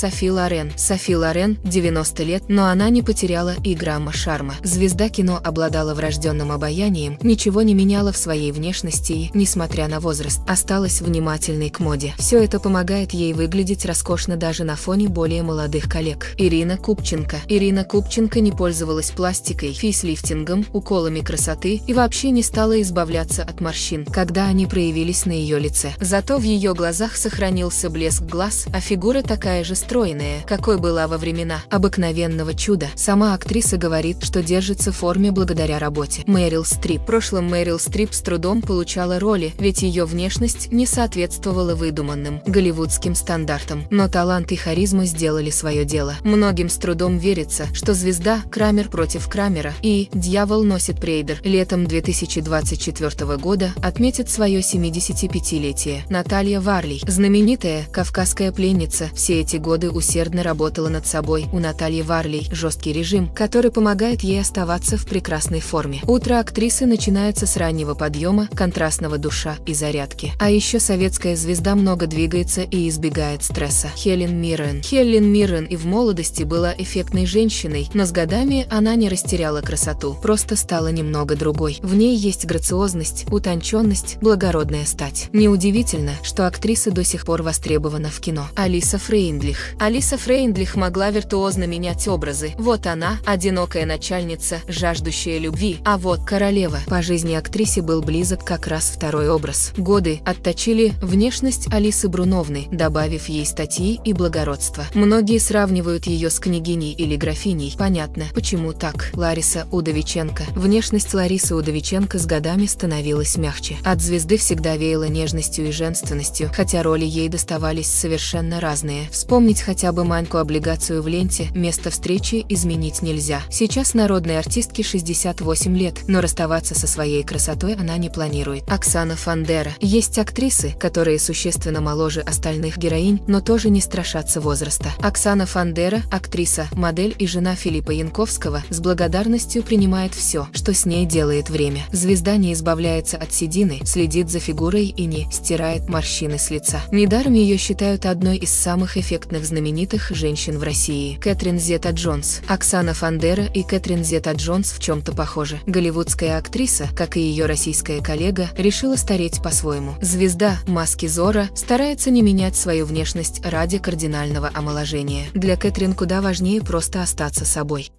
Софи Лорен. Софи Лорен 90 лет, но она не потеряла и грамма шарма. Звезда кино обладала врожденным обаянием, ничего не меняла в своей внешности и, несмотря на возраст, осталась внимательной к моде. Все это помогает ей выглядеть роскошно даже на фоне более молодых коллег. Ирина Купченко. Ирина Купченко не пользовалась пластикой, фейслифтингом, уколами красоты и вообще не стала избавляться от морщин, когда они проявились на ее лице. Зато в ее глазах сохранился блеск глаз, а фигура такая же стройная, какой была во времена обыкновенного чуда. Сама актриса говорит, что держится в форме благодаря работе. Мэрил Стрип. В прошлом Мэрил Стрип с трудом получала роли, ведь ее внешность не соответствовала выдуманным голливудским стандартам. Но талант и харизма сделали свое дело. Многим с трудом верится, что звезда Крамер против Крамера и Дьявол носит Прейдер летом 2024 года отметит свое 75-летие. Наталья Варли, знаменитая кавказская пленница, все эти годы усердно работала над собой. У Натальи Варли жесткий режим, который помогает ей оставаться в прекрасной форме. Утро актрисы начинается с раннего подъема, контрастного душа и зарядки. А еще советская звезда много двигается и избегает стресса. Хелен Миррен. Хелен Миррен и в молодости была эффектной женщиной, но с годами она не растеряла красоту, просто стала немного другой. В ней есть грациозность, утонченность, благородная стать. Неудивительно, что актриса до сих пор востребована в кино. Алиса Фрейндлих. Алиса Фрейндлих могла виртуозно менять образы. Вот она, одинокая начальница, жаждущая любви, а вот королева. По жизни актрисе был близок как раз второй образ. Годы отточили внешность Алисы Бруновны, добавив ей статьи и благородство. Многие сравнивают ее с княгиней или графиней. Понятно, почему так. Лариса Удовиченко. Внешность Ларисы Удовиченко с годами становилась мягче. От звезды всегда веяло нежностью и женственностью, хотя роли ей доставались совершенно разные. Вспомнить хотя бы Маньку-облигацию в ленте, место встречи изменить нельзя. Сейчас народной артистке 68 лет, но расставаться со своей красотой она не планирует. Оксана Фандера. Есть актрисы, которые существенно моложе остальных героинь, но тоже не страшатся возраста. Оксана Фандера, актриса, модель и жена Филиппа Янковского, с благодарностью принимает все, что с ней делает время. Звезда не избавляется от седины, следит за фигурой и не стирает морщины с лица. Недаром ее считают одной из самых эффектных знаменитых женщин в России. Кэтрин Зета Джонс. Оксана Фандера и Кэтрин Зета Джонс в чем-то похожи. Голливудская актриса, как и ее российская коллега, решила стареть по-своему. Звезда Маски Зора старается не менять свою внешность ради кардинального омоложения. Для Кэтрин куда важнее просто остаться собой.